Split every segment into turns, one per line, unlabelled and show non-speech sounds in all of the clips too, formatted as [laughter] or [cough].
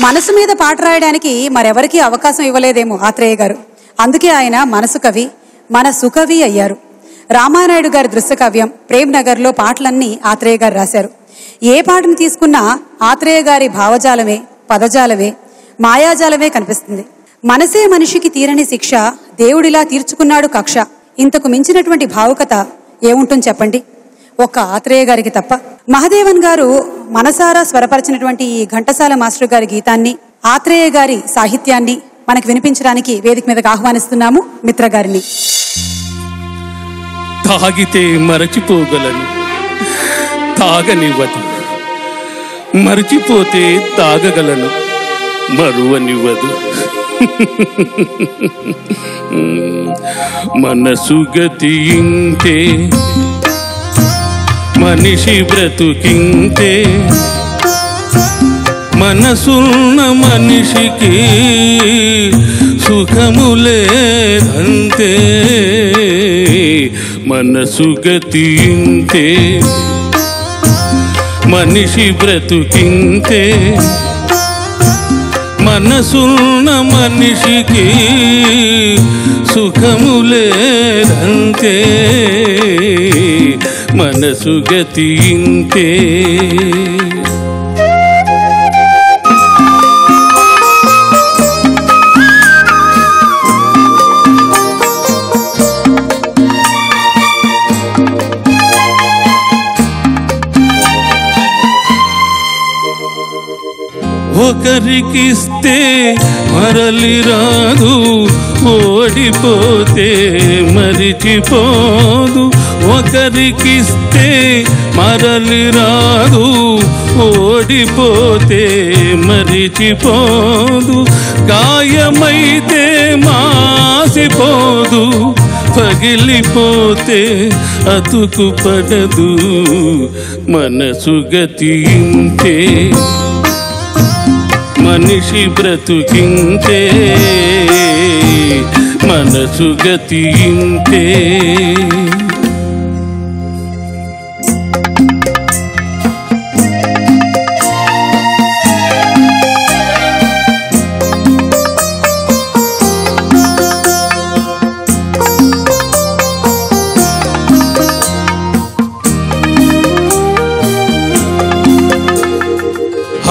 మనసు మీద పాట రాయడానికి మరెవరికీ అవకాశం ఇవ్వలేదేమో ఆత్రేయ గారు. అందుకే ఆయన మనసు కవి మన సుకవి అయ్యారు. రామానాయుడు గారి దృశ్య కావ్యం ప్రేమ్ నగర్లో పాటలన్నీ ఆత్రేయ గారు రాశారు. ఏ పాటను తీసుకున్నా ఆత్రేయ గారి భావజాలమే పదజాలమే మాయాజాలమే కనిపిస్తుంది. మనసే మనిషికి తీరని శిక్ష దేవుడిలా తీర్చుకున్నాడు కక్ష. ఇంతకు మించినటువంటి భావుకత ఏముంటుంది చెప్పండి? ఒక్క ఆత్రేయ గారికి తప్ప. మహదేవన్ గారు మనసారా స్వరపరిచినటువంటి ఈ ఘంటసాల మాస్టర్ గారి గీతాన్ని ఆత్రేయ గారి సాహిత్యాన్ని మనకు వినిపించడానికి వేదిక మీదకి ఆహ్వానిస్తున్నాము మిత్ర గారిని
తాగితే మరచిపోగలను తాగనివ్వదు. మరచిపోతే తాగగలను మరువనివ్వదు. [laughs] మనసు గతి ఇంతే మనిషి బ్రతుకింతే మనసున్న మనిషికి సుఖము లేదంతే మనసు గతింతే. మనిషి బ్రతుకింతే మనసున్న మనిషికి సుఖము లేదంతే మనసు గతి ఇంతే ఒకరికిస్తే మరలి రాదు ఓడిపోతే మరిచిపోదు. ఒకరికిస్తే మరలి రాదు ఓడిపోతే మరిచిపోదు. గాయమైతే మాసిపోదు పగిలిపోతే అతుకు పడదు మనసు గతింతే మనిషి బ్రతుకింతే మనసు గతి ఇంతే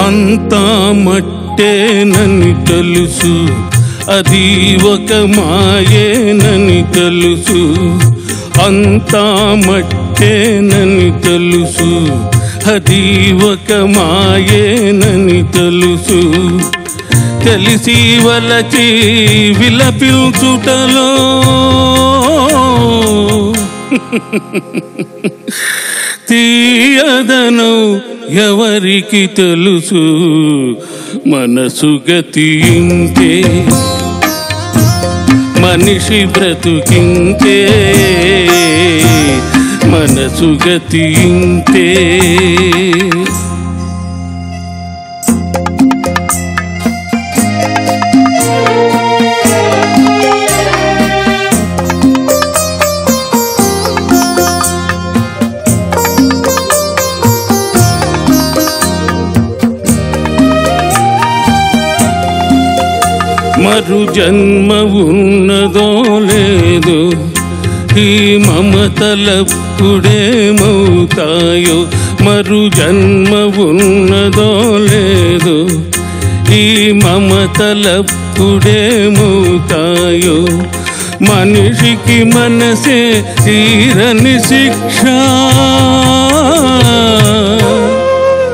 అంతా మట్టి మట్టేనని తెలుసు. అది ఒక మాయేనని తెలుసు. అంతా మట్టేనని తెలుసు. అది ఒక మాయేనని తెలుసు. తెలిసి వలచి విలపించుటలో. [laughs] తీయదను ఎవరికి తెలుసు? మనసు గతింతే మనిషి బ్రతుకింతే మనసు గతింతే మరు జన్మ ఉన్నదో లేదు. ఈ మమతలప్పుడేమవుతాయో మరు జన్మ ఉన్నదో లేదు. ఈ మమతలప్పుడేమవుతాయో మనిషికి మనసే తీరని శిక్ష.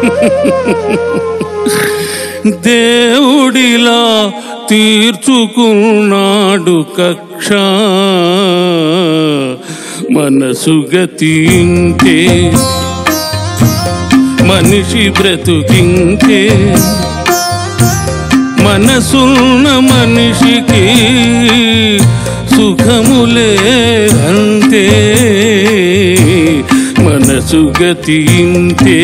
[laughs] దేవుడిలా తీర్చుకున్నాడు కక్ష. మనసు గతింతే మనిషి బ్రతుకింతే మనసున్న మనిషికి సుఖములే అంతే మనసు గతింతే.